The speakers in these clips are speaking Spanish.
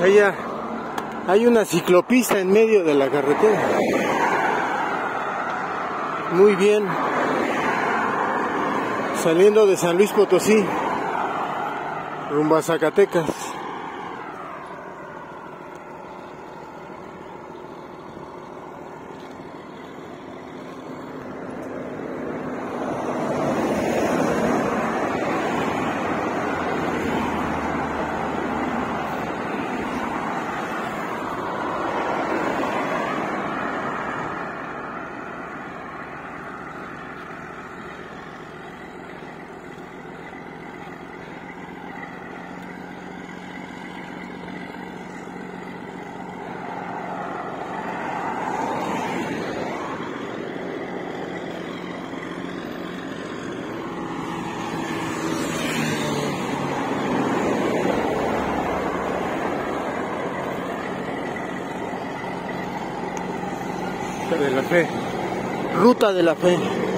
allá hay una ciclopista en medio de la carretera. Muy bien. Saliendo de San Luis Potosí, rumbo a Zacatecas. De la fe. Ruta de la fe.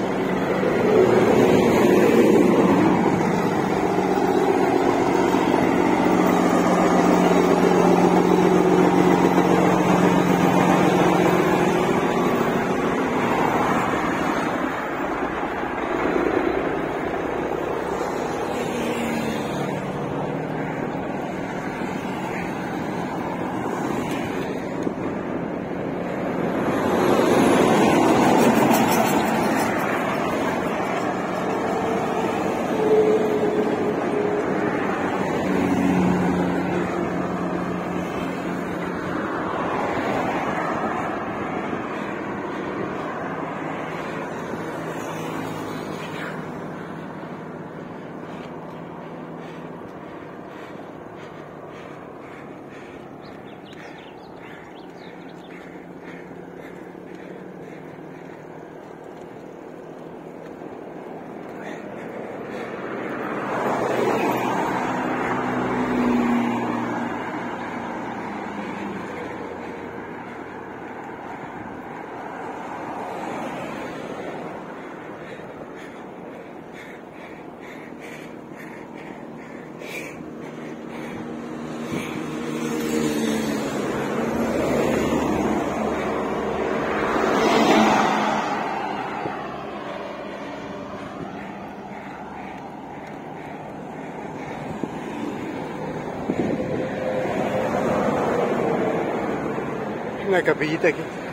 non capite che